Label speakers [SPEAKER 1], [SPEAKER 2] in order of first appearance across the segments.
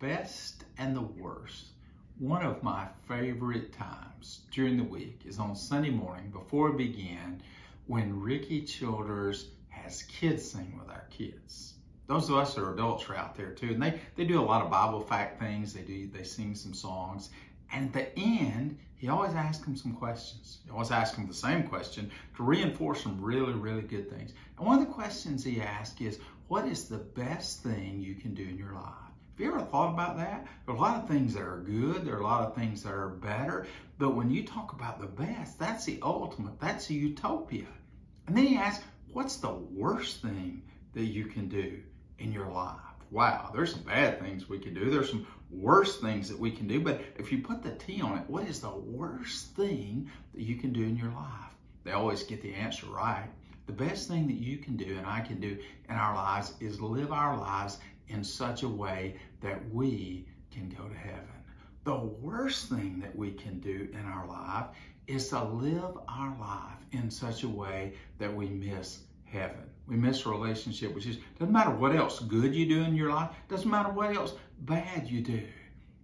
[SPEAKER 1] best and the worst. One of my favorite times during the week is on Sunday morning before we begin when Ricky Childers has kids sing with our kids. Those of us that are adults are out there too, and they, they do a lot of Bible fact things. They do they sing some songs, and at the end, he always asks them some questions. He always asks them the same question to reinforce some really, really good things. And one of the questions he asks is, what is the best thing you can do in your life? Have you ever thought about that? There are a lot of things that are good. There are a lot of things that are better. But when you talk about the best, that's the ultimate. That's a utopia. And then he asks, what's the worst thing that you can do in your life? Wow, there's some bad things we can do. There's some worse things that we can do. But if you put the T on it, what is the worst thing that you can do in your life? They always get the answer right. The best thing that you can do and I can do in our lives is live our lives in such a way that we can go to heaven. The worst thing that we can do in our life is to live our life in such a way that we miss heaven. We miss relationship with Jesus. Doesn't matter what else good you do in your life. Doesn't matter what else bad you do.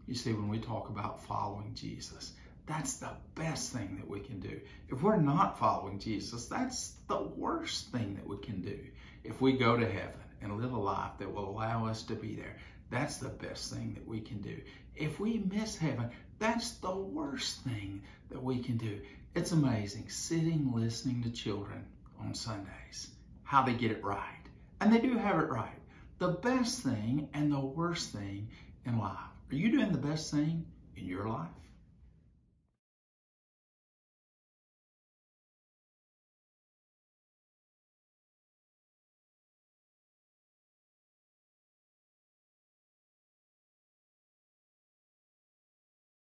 [SPEAKER 1] You see, when we talk about following Jesus, that's the best thing that we can do. If we're not following Jesus, that's the worst thing that we can do. If we go to heaven and live a life that will allow us to be there, that's the best thing that we can do. If we miss heaven, that's the worst thing that we can do. It's amazing sitting listening to children on Sundays, how they get it right. And they do have it right. The best thing and the worst thing in life. Are you doing the best thing in your life?